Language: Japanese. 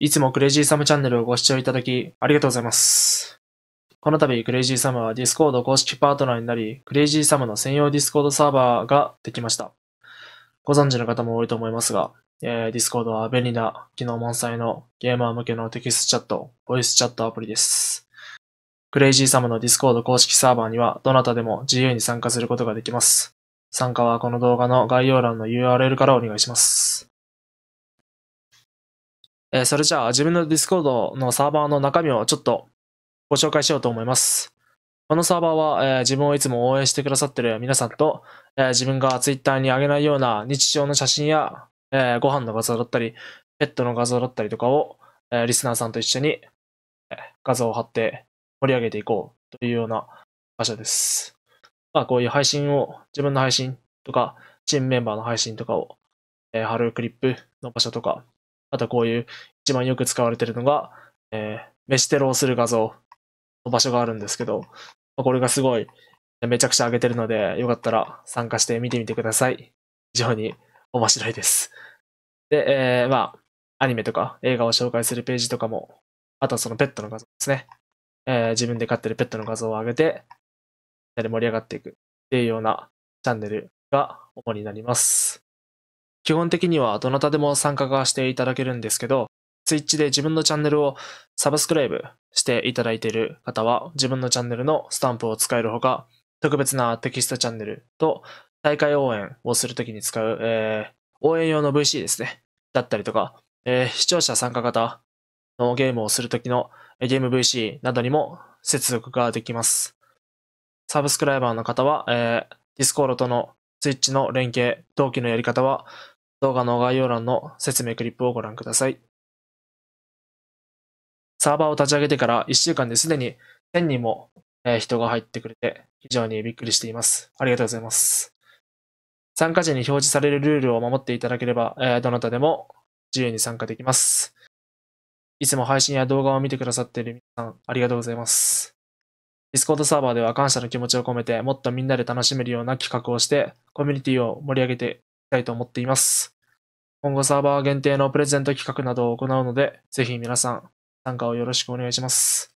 いつもクレイジーサムチャンネルをご視聴いただきありがとうございます。この度クレイジーサムは Discord 公式パートナーになり、クレイジーサムの専用 Discord サーバーができました。ご存知の方も多いと思いますが、えー Discord は便利な機能満載のゲーマー向けのテキストチャット、ボイスチャットアプリです。クレイジーサムの Discord 公式サーバーにはどなたでも自由に参加することができます。参加はこの動画の概要欄の URL からお願いします。えそれじゃあ自分の Discord のサーバーの中身をちょっとご紹介しようと思います。このサーバーは、え自分をいつも応援してくださってる皆さんと、え自分が Twitter に上げないような日常の写真や、えご飯の画像だったり、ペットの画像だったりとかを、えリスナーさんと一緒に、え画像を貼って盛り上げていこうというような場所です。まあこういう配信を、自分の配信とか、チームメンバーの配信とかを、えー貼るクリップの場所とか、あとこういう一番よく使われてるのが、えー飯テロをする画像の場所があるんですけど、これがすごいめちゃくちゃ上げてるので、よかったら参加して見てみてください。非常に面白いです。で、えーまあ、アニメとか映画を紹介するページとかも、あとはそのペットの画像ですね。えー自分で飼ってるペットの画像を上げて、みんなで盛り上がっていくっていうようなチャンネルが主になります。基本的にはどなたでも参加がしていただけるんですけど、Twitch で自分のチャンネルをサブスクライブしていただいている方は、自分のチャンネルのスタンプを使えるほか、特別なテキストチャンネルと大会応援をするときに使う、えー応援用の VC ですね。だったりとか、えー視聴者参加型のゲームをするときのゲーム VC などにも接続ができます。サブスクライバーの方は、えー Discord との Twitch の連携、同期のやり方は動画の概要欄の説明クリップをご覧ください。サーバーを立ち上げてから1週間ですでに1000人も人が入ってくれて非常にびっくりしています。ありがとうございます。参加時に表示されるルールを守っていただければ、どなたでも自由に参加できます。いつも配信や動画を見てくださっている皆さん、ありがとうございます。Discord サーバーでは感謝の気持ちを込めて、もっとみんなで楽しめるような企画をして、コミュニティを盛り上げていきたいと思っています。今後サーバー限定のプレゼント企画などを行うので、ぜひ皆さん参加をよろしくお願いします。